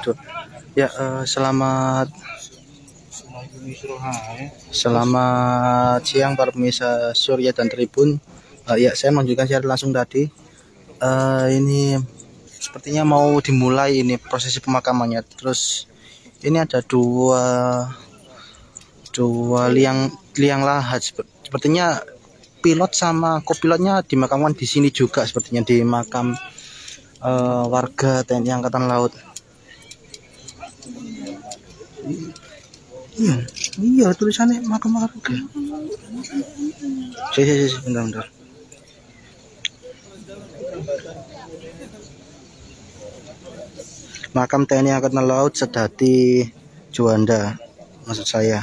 Tuh. Ya, eh, selamat selamat siang para pemirsa Surya dan Tribun. Eh, ya, saya menunjukkan secara langsung tadi. Eh, ini sepertinya mau dimulai ini prosesi pemakamannya. Terus ini ada dua dua liang liang lahat. Sepertinya pilot sama kopilotnya dimakamkan di sini juga sepertinya di makam eh, warga TNI Angkatan Laut. Iya, iya tulisannya makam warga. Si, si, si, si, bentar, bentar. Makam TNI Angkatan Laut Sedati Juanda, maksud saya.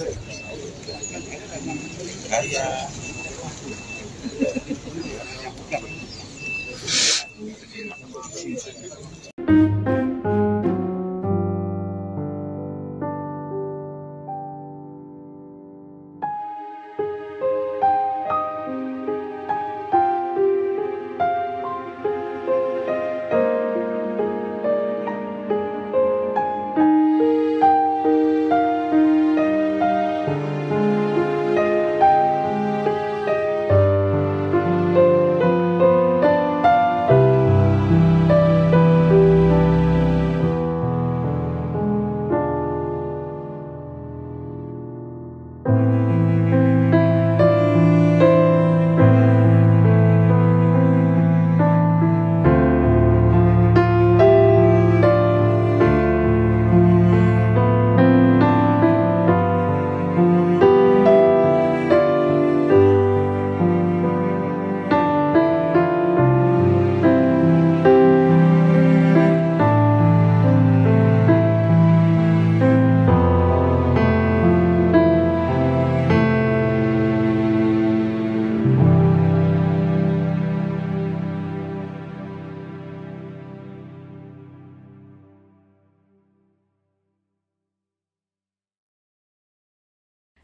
可以啊